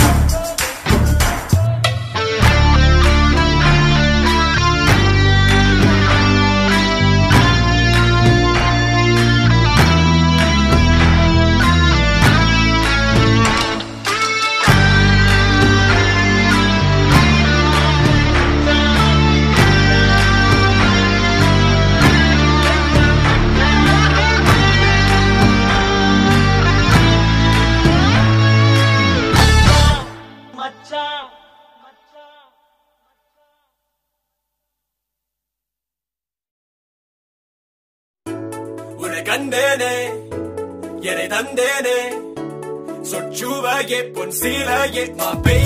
Thank தந்தேனே என்னை தந்தேனே. சொற்சுவையே பொன் சீலையே மாப்பே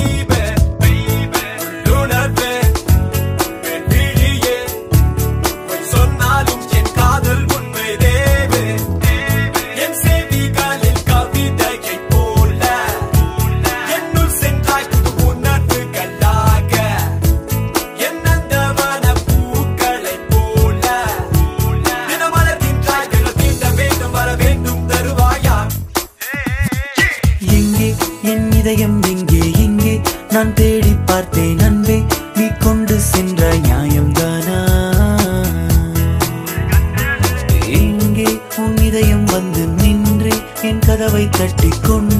நான் தேடி பார்த்தேன் அன்பே நீ கொண்டு சென்ற நியாயம் நியாயம்தானா? எங்கே உன் இதயம் வந்து நின்றே என் கதவை தட்டி கொண்டு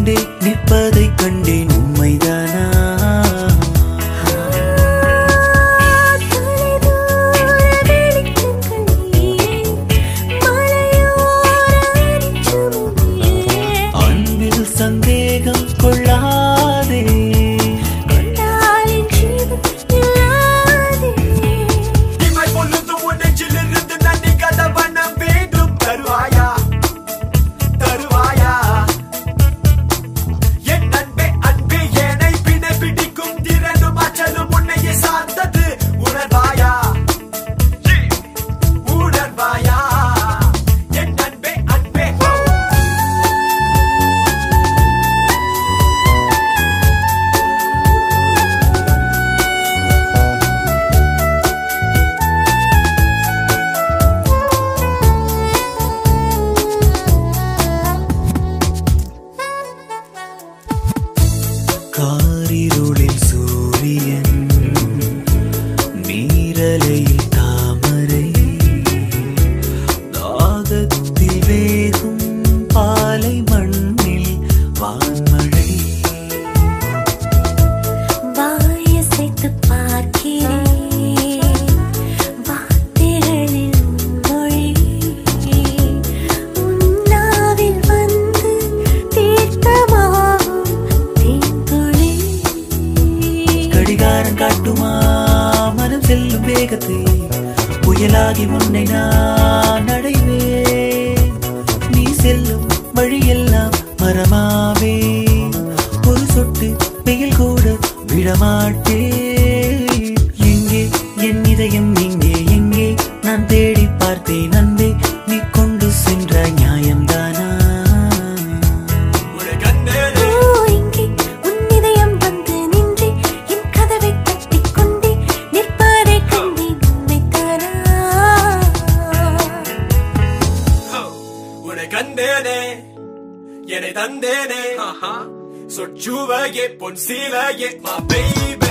get, yeah, Bonsila, get my baby.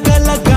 अलग अलग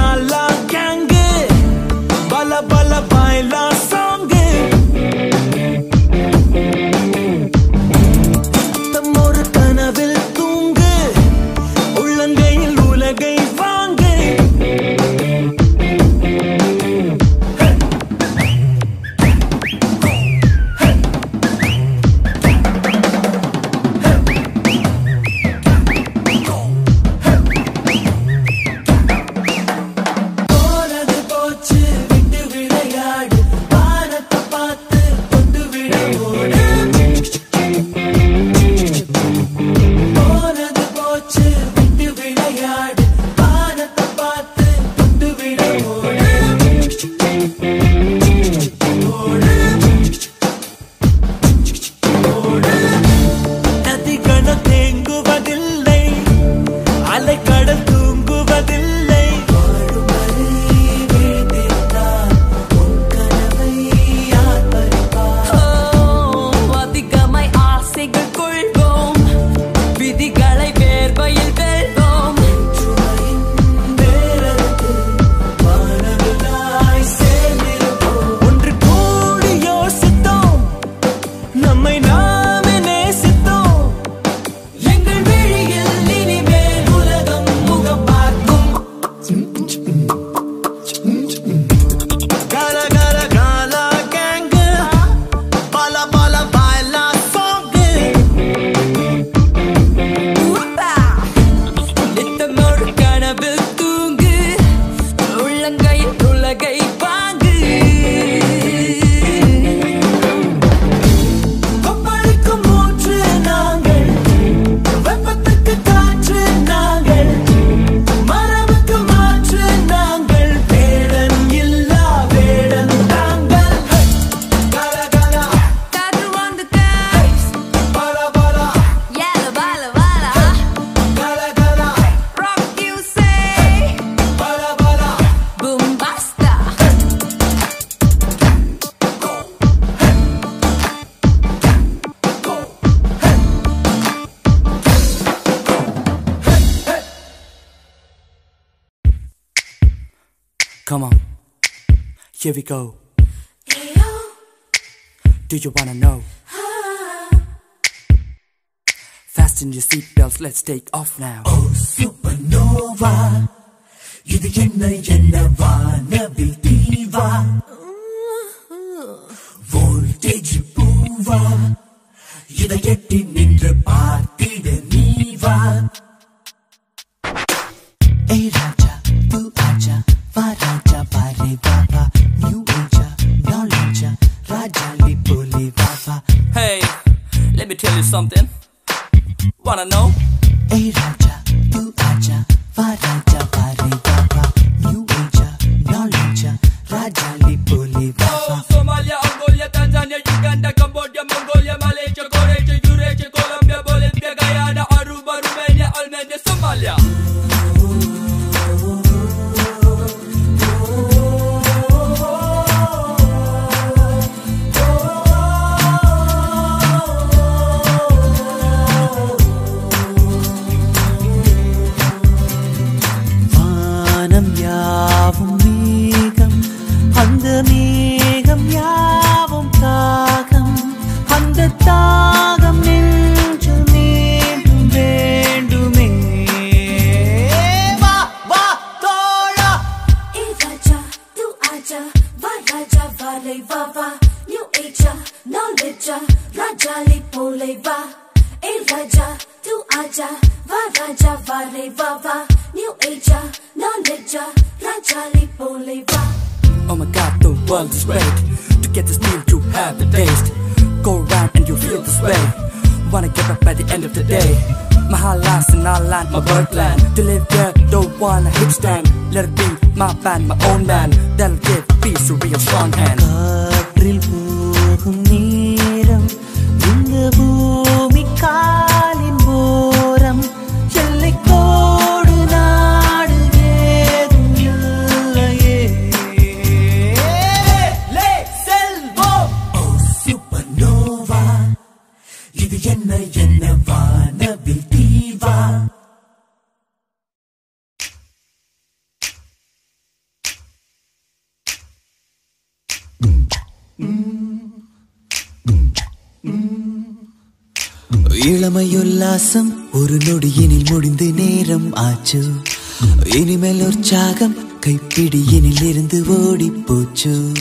Here we go. Do you wanna know? Fasten your seatbelts, let's take off now. Supernova இது என்ன என்ன வானவில் தீவா வோல்டேஜ் பூவா இதை எட்டி நின்று பார்த்திட நீவா ஏய் ராஜா தூ ஆஜா வா ராஜா பாரே tell you something. Wanna know? Hey Raja, tu aja, varaja. இளமையுல்லாசம் ஒரு நொடியினில் முடிந்து நேரம் ஆச்சு. இனிமேல் உற்சாகம் கைப்பிடியினில் இருந்து ஓடி போச்சு.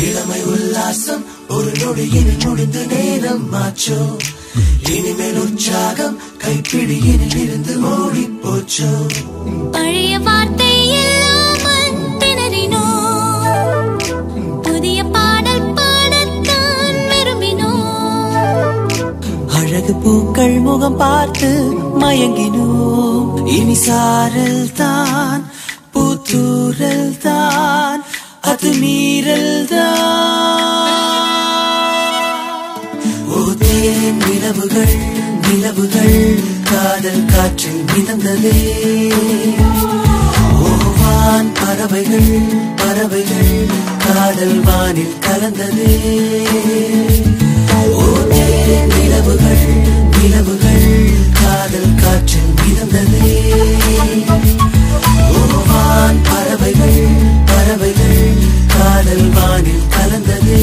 இளமை உல்லாசம் ஒரு நொடியினில் முடிந்து நேரம் ஆச்சோ. இனிமேல் உற்சாகம் கைப்பிடியினில் இருந்து ஓடி பழைய வார்த்தை இல்லாமல் திணறினோம் புதிய பாடல் பாடத்தான் விரும்பினோம் அழகு பூக்கள் முகம் பார்த்து மயங்கினோம். இனி சாரல் தான் பூத்தூரல் தான் அது மீறல் தான். ஓ தேன் நிலவுகள் நிலவுகள் காதல் காற்றில் மிதந்ததே. ஓவான் பறவைகள் பறவைகள் காதல் வானில் கலந்ததே. ஓ நிலவுகள் நிலவுகள் காதல் காற்றில் மிதந்ததே. ஓவான் பறவைகள் பறவைகள் காதல் வானில் கலந்ததே.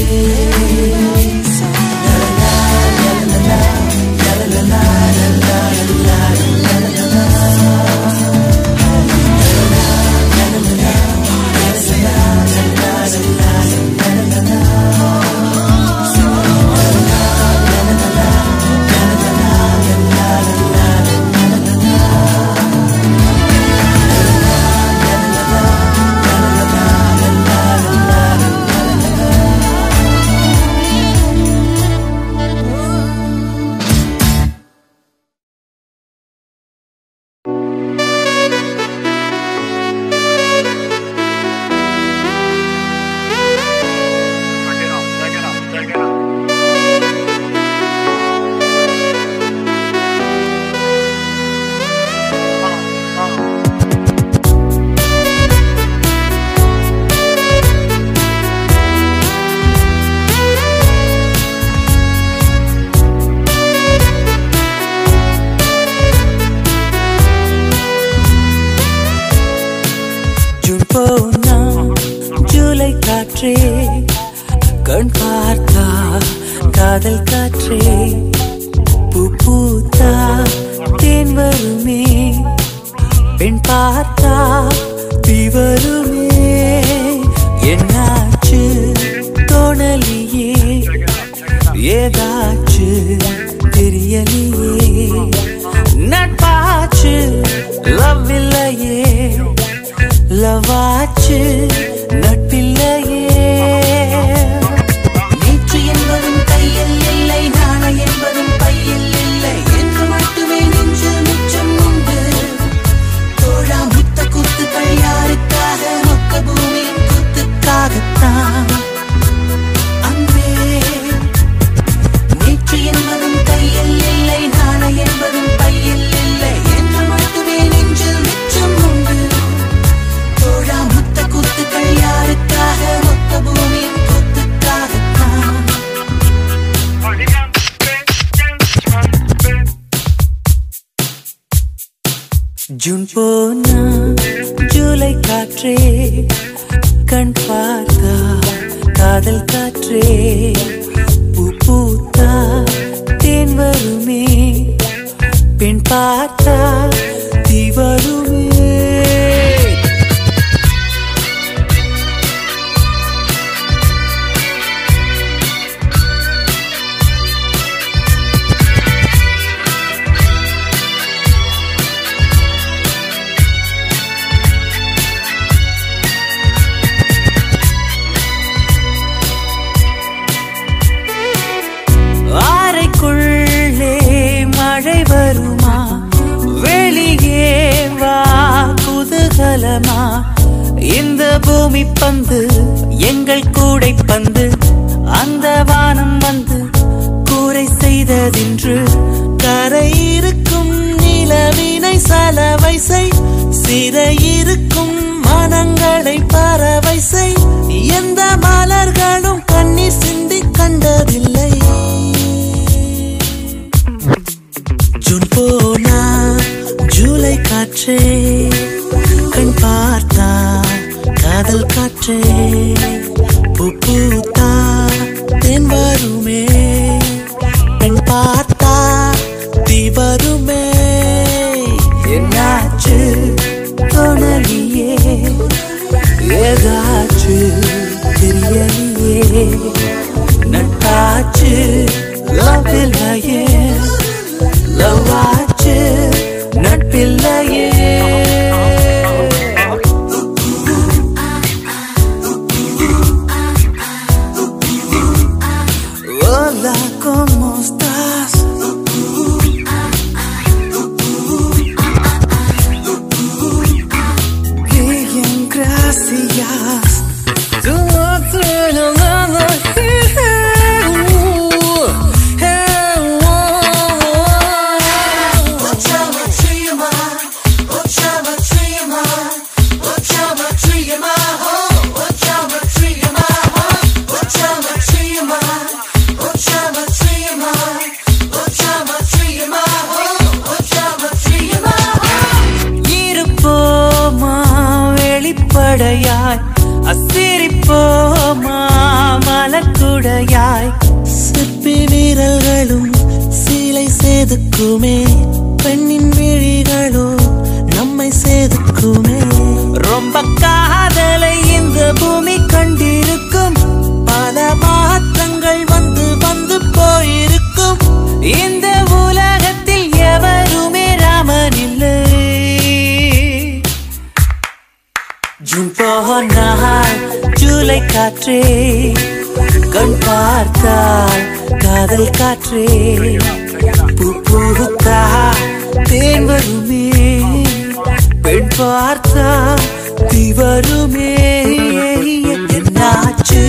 ஜூன் போனா ஜூலை காற்றே கண் பார்த்தா காதல் காற்றே. பூ பூத்தா தேன் வருமே பெண் பார்த்தா தீ வருமே. பூமி பந்து எங்கள் கூடை பந்து அந்த வானம் வந்து கூரை செய்ததின்று கரை நிலவினை சலவை செய் சிறையிருக்கும் மனங்களை பறவை செய் எந்த மலர்களும் வரும். காற்றே பூத்தா தேன் வருமே பெண் பார்த்தா தீ வருமே என்னாச்சு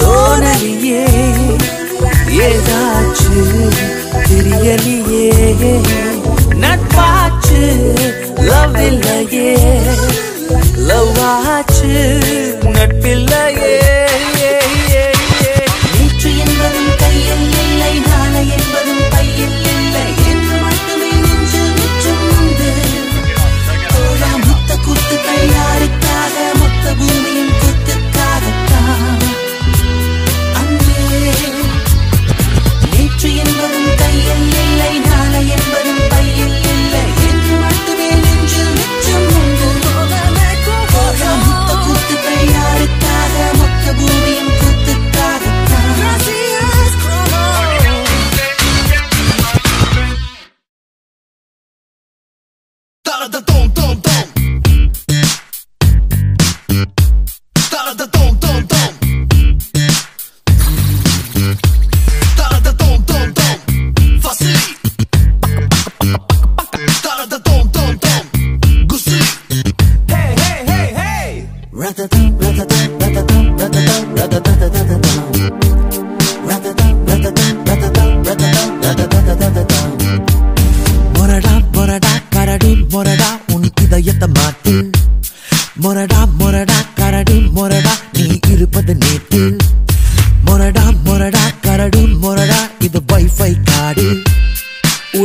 தோணலியே ஏதாச்சு தெரியலியே நட்பாச்சு லவ் இல்லையே லவ் ஆச்சு.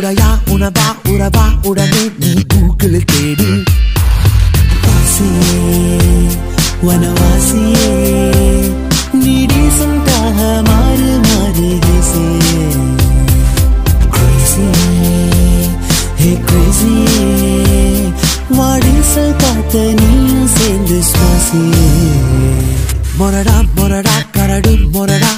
உரையா உணவா உறவா உடனே நீ கூகுள் தேடு. வனவாசியே நீ டீசண்டாக மாறு மாறு வாடிசல் பார்த்த நீயும் சேர்ந்து சுவாசியே. மொரடா மொரடா கரடு மொரடா.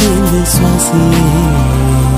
நீ சேர்ந்து சுவாசியே You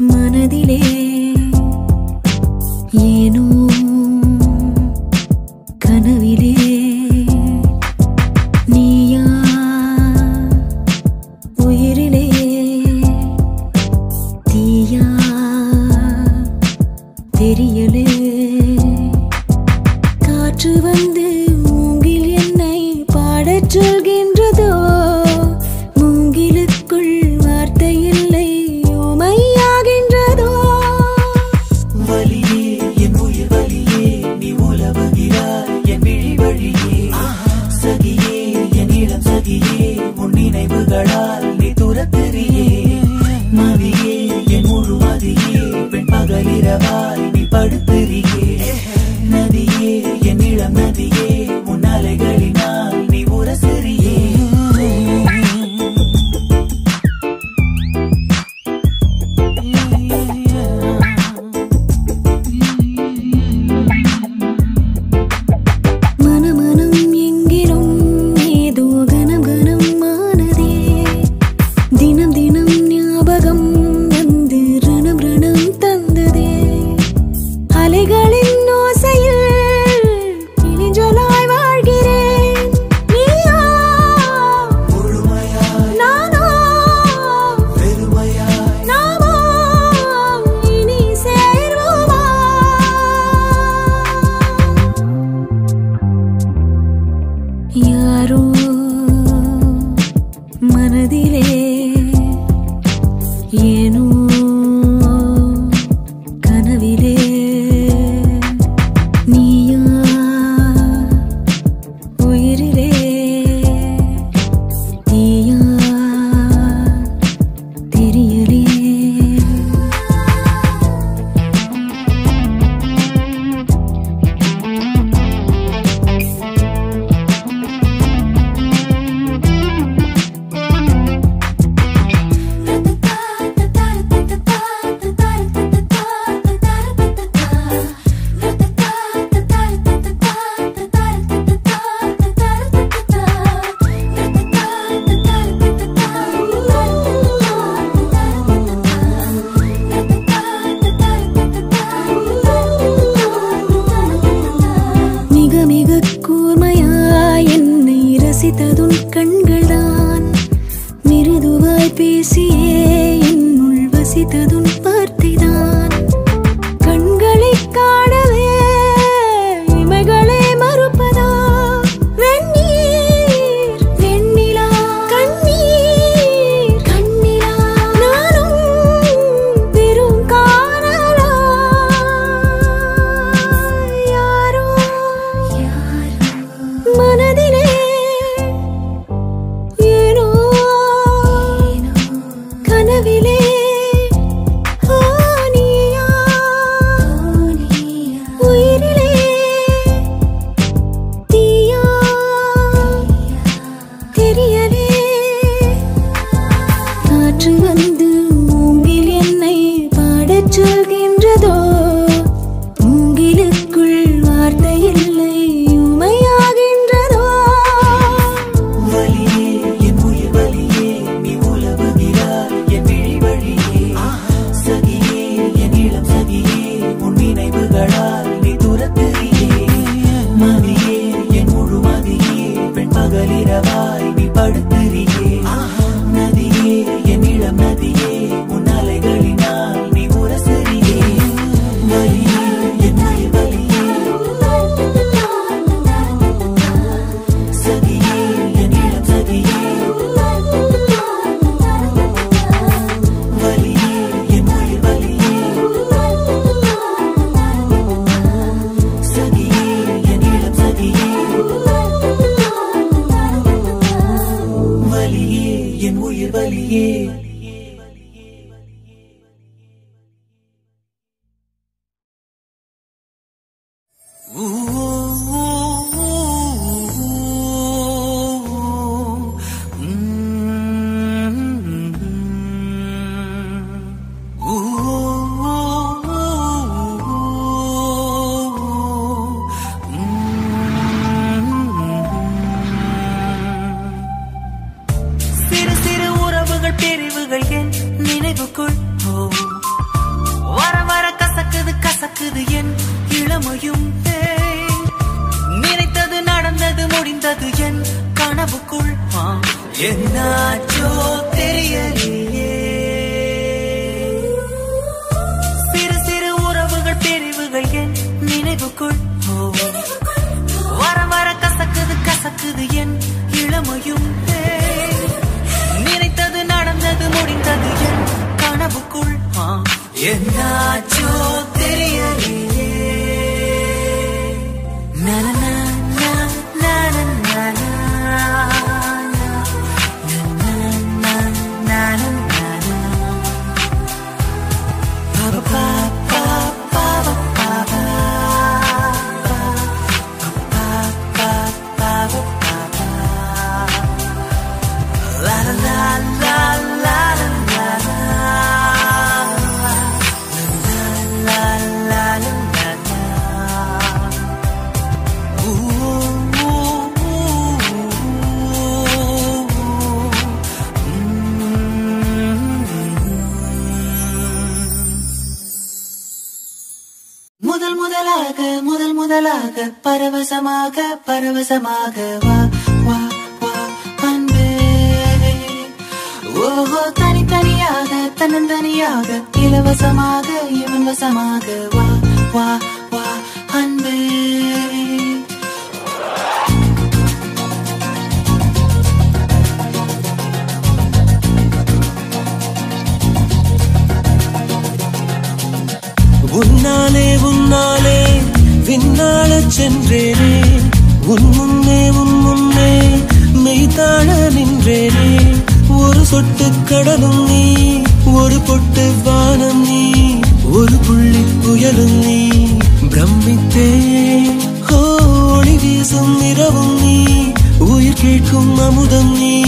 மனதிலே ಏನು காற்று வந்து மூங்கில் என்னை பாடச் சொல்கிறேன் என்னாச்சோ தெரியலையே. சிறு சிறு உறவுகள் பிரிவுகள் என் நினைவுக்குள் வர வர கசக்குது கசக்குது என் இளமையும் நினைத்தது நடந்தது முடிந்தது என் கனவுக்குள் என்னாச்சோ முதல் பரவசமாக பரவசமாக வா வா வா அன்பே. ஓஹோ தனித்தனியாக தன்னந்தனியாக இலவசமாக இவன் வசமாக வா வா வா அன்பே. உன்னாலே உன்னாலே விண்ணாளச் சென்றேனே. உன் முன்னே உன் முன்னே மெய்தாழ நின்றேனே. ஒரு சொட்டு கடலும் நீ ஒரு பொட்டு வானம் நீ ஒரு புள்ளி புயலும் நீ. பிரமித்தே ஒளி வீசும் நிறவும் நீ உயிர் கேட்கும் அமுதம் நீ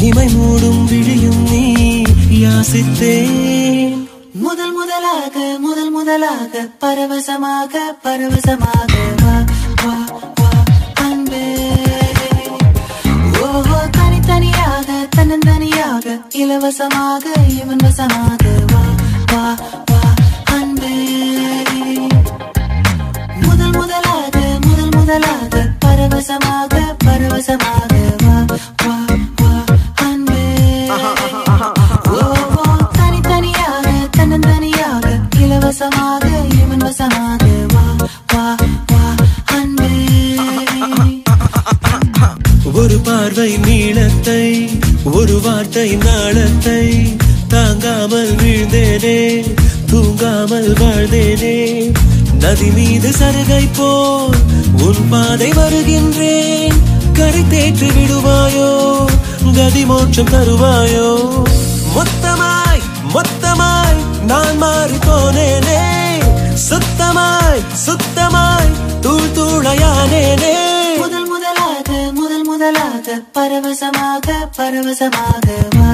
இமை மூடும் விழியும் நீ. யாசித்தே. பரவசமாக பரவசமாக பரவசமாக. வா வா வா அன்பே. ஓஹோ தனித்தனியாக தன்னந்தனியாக இலவசமாக இவன் வசமாக வா வா வா அன்பே. முதல் முதலாக முதல் முதலாக பரவசமாக பரவசமாக. வா வா வா அன்பே. ஓஹோ தனித்தனியாக மாதிரி 선물상하게 와와와 அன்பே. ஒரு பார்வை நீளத்தை ஒரு வார்த்தை நாளத்தை தாங்காமல் வீழ்ந்தேனே தூங்காமல் வாழ்ந்தேனே. நதி மீது சருகை போல் உன் பாதை வருகின்றேன். கரை தேற்றி விடுவாயோ கதி மோட்சம் தருவாயோ. மொத்தமாய் மொத்தமாய் நான் மாறி போனேனே சுத்தமாய் சுத்தமாய் தூள் தூளையானேனே. முதல் முதலாக முதல் முதலாக பரவசமாக பரவசமாக வா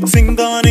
mixing the